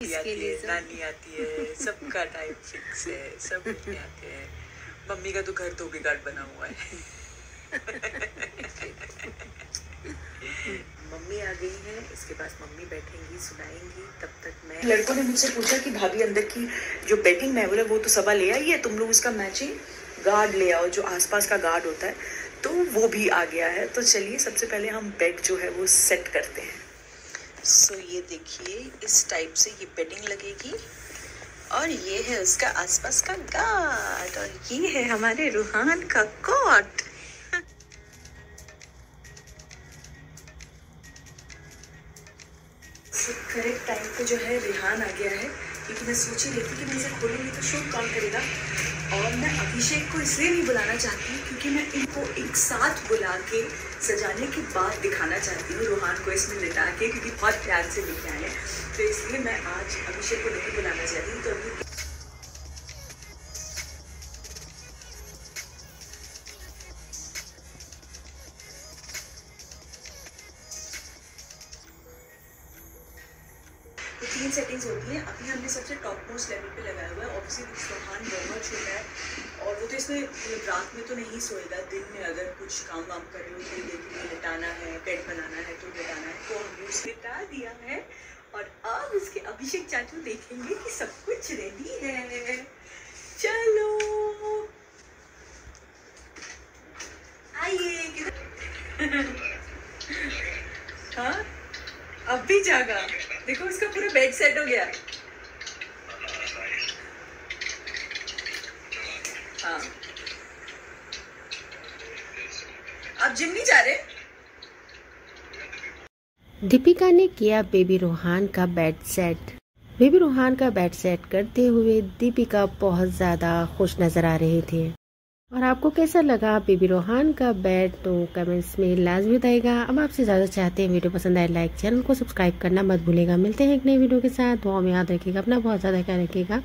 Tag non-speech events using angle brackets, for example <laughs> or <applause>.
इसके है, नानी आती है सबका टाइम फिक्स है सब आते हैं। मम्मी का तो घर धोबी घाट बना हुआ है। मम्मी आ गई है इसके पास मम्मी बैठेंगी सुनाएँगी तब तक मैं लड़कों ने मुझसे पूछा कि भाभी अंदर की जो बेटिंग मैवल है वो तो सबा ले आई है? तुम लोग उसका मैचिंग गार्ड ले आओ जो आसपास का गार्ड होता है तो वो भी आ गया है। तो चलिए सबसे पहले हम बेड जो है वो सेट करते हैं। सो so, ये देखिए इस टाइप से ये बेडिंग लगेगी। और ये है उसका आसपास का गार्ड और ये है हमारे रूहान का कॉट करेक्ट टाइम पे जो है रिहान आ गया है। क्योंकि मैं सोच ही रही थी कि मैं इसे खोलूँगी तो शूट कौन करेगा? और मैं अभिषेक को इसलिए नहीं बुलाना चाहती क्योंकि मैं इनको एक साथ बुला के सजाने के बाद दिखाना चाहती हूँ, रूहान को इसमें लिटा के, क्योंकि बहुत प्यार से आए हैं। तो इसलिए मैं आज अभिषेक को नहीं बुलाना चाहती तो अभी तो तीन सेटिंग्स होती है। अभी हमने सबसे टॉप मोस्ट लेवल पे लगाया ऑब्वियसली सोहान बहुत छोटा है और वो तो इसमें मतलब रात में तो नहीं सोएगा, दिन में अगर कुछ काम वाम कर रहे हो तो देखिए लिटाना है पेट बनाना है तो लिटाना है तो हमने उसे लिटा दिया है। और अब उसके अभिषेक चाचू देखेंगे कि सब कुछ रेडी है। चलो। आइए <laughs> हाँ? अब भी जागा। देखो, उसका पूरा बेड सेट हो गया। हाँ। आप जिम नहीं जा रहे? दीपिका ने किया बेबी रोहान का बेड सेट बेबी रोहान का बेड सेट करते हुए दीपिका बहुत ज़्यादा खुश नज़र आ रहे थे। और आपको कैसा लगा बेबी रोहान का बेड तो कमेंट्स में लाजमी बताएगा अब आपसे ज़्यादा चाहते हैं वीडियो पसंद आए लाइक चैनल को सब्सक्राइब करना मत भूलेगा मिलते हैं एक नई वीडियो के साथ। दुआ में याद रखिएगा, अपना बहुत ज़्यादा ख्याल रखिएगा।